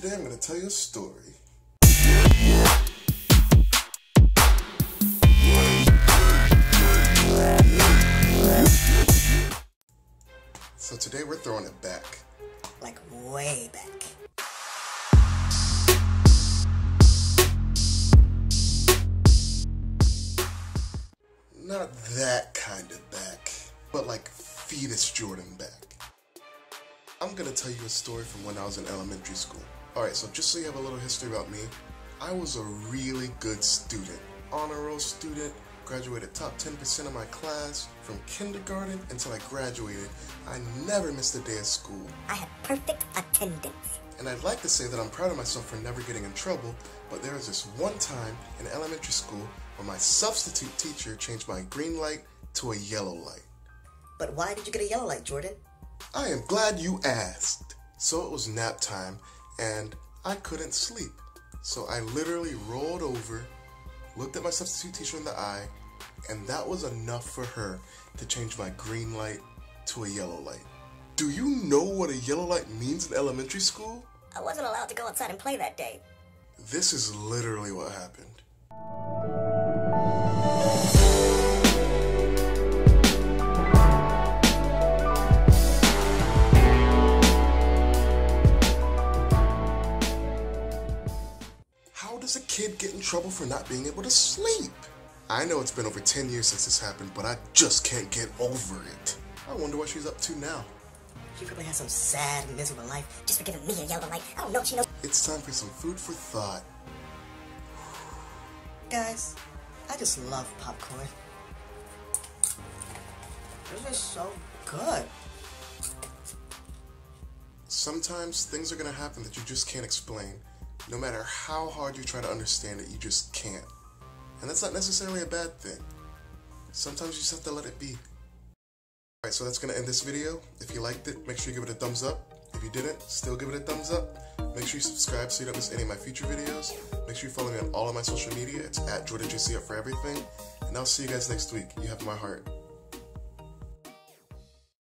today I'm going to tell you a story. So today we're throwing it back. Like way back. Not that kind of back, but like fetus Jordan back. I'm gonna tell you a story from when I was in elementary school. Alright, so just so you have a little history about me, I was a really good student. Honor roll student, graduated top 10% of my class. From kindergarten until I graduated, I never missed a day of school. I had perfect attendance. And I'd like to say that I'm proud of myself for never getting in trouble, but there was this one time in elementary school where my substitute teacher changed my green light to a yellow light. But why did you get a yellow light, Jordan? I am glad you asked. So it was nap time, and I couldn't sleep. So I literally rolled over, looked at my substitute teacher in the eye, and that was enough for her to change my green light to a yellow light. Do you know what a yellow light means in elementary school? I wasn't allowed to go outside and play that day. This is literally what happened. Does a kid get in trouble for not being able to sleep? I know it's been over 10 years since this happened, but I just can't get over it. I wonder what she's up to now. She probably has some sad, miserable life just for giving me a yellow light. I don't know she knows. It's time for some food for thought. Guys, I just love popcorn. It's just so good. Sometimes things are gonna happen that you just can't explain. No matter how hard you try to understand it, you just can't. And that's not necessarily a bad thing. Sometimes you just have to let it be. Alright, so that's gonna end this video. If you liked it, make sure you give it a thumbs up. If you didn't, still give it a thumbs up. Make sure you subscribe so you don't miss any of my future videos. Make sure you follow me on all of my social media. It's at JordanJCF for everything. And I'll see you guys next week. You have my heart.